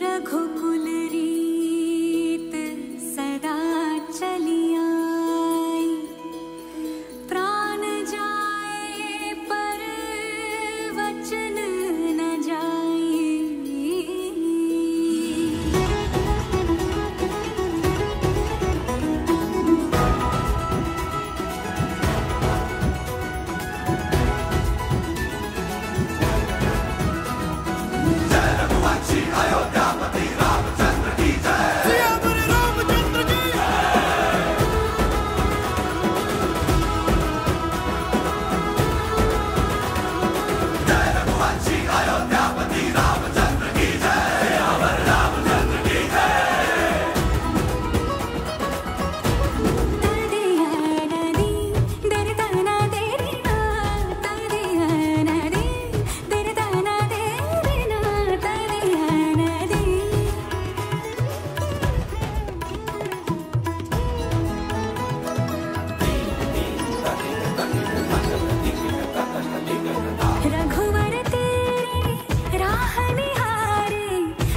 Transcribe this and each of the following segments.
रघुकुल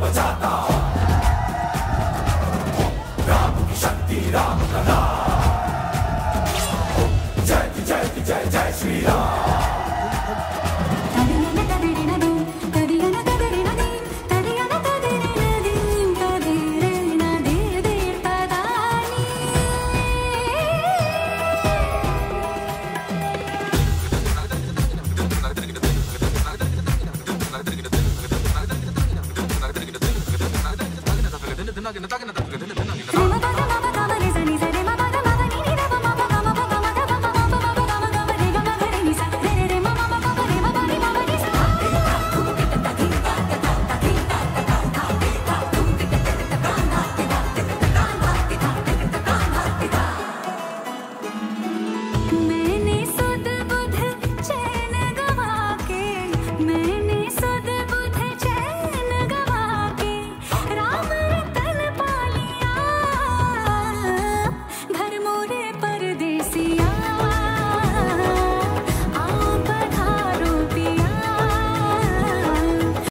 我炸到。 나긴다 나긴다